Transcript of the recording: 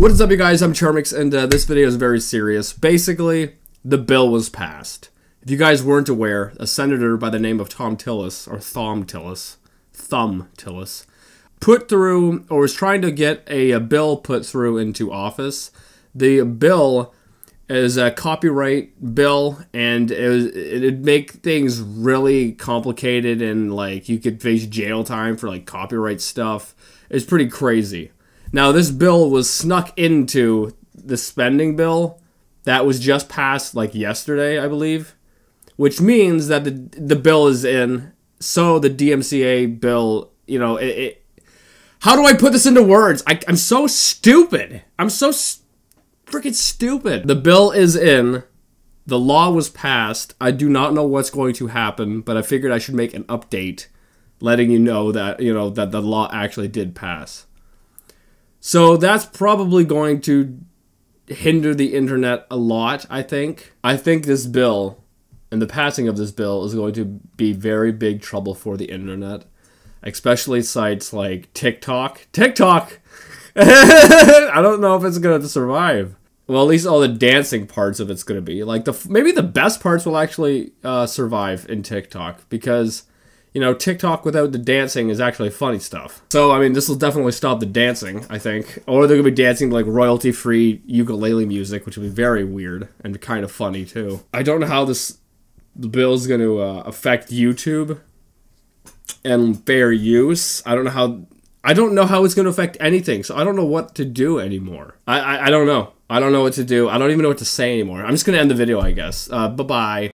What is up, you guys? I'm Charmx, and uh, this video is very serious. Basically, the bill was passed. If you guys weren't aware, a senator by the name of Tom Tillis, or Thom Tillis, Thumb Tillis, put through, or was trying to get a, a bill put through into office. The bill is a copyright bill, and it it'd make things really complicated, and like you could face jail time for like copyright stuff. It's pretty crazy. Now, this bill was snuck into the spending bill that was just passed like yesterday, I believe, which means that the the bill is in. So the DMCA bill, you know, it. it how do I put this into words? I, I'm so stupid. I'm so st- freaking stupid. The bill is in. The law was passed. I do not know what's going to happen, but I figured I should make an update letting you know that, you know, that the law actually did pass. So that's probably going to hinder the internet a lot, I think. I think this bill and the passing of this bill is going to be very big trouble for the internet, especially sites like TikTok. TikTok! I don't know if it's going to survive. Well, at least all the dancing parts of it's going to be. Like the maybe the best parts will actually uh, survive in TikTok because you know, TikTok without the dancing is actually funny stuff. So, I mean, this will definitely stop the dancing, I think. Or they're to be dancing like royalty free ukulele music, which would be very weird and kind of funny, too. I don't know how this bill is going to uh, affect YouTube and fair use. I don't know how. I don't know how it's going to affect anything, so I don't know what to do anymore. I, I, I don't know. I don't know what to do. I don't even know what to say anymore. I'm just going to end the video, I guess. Uh, bye bye.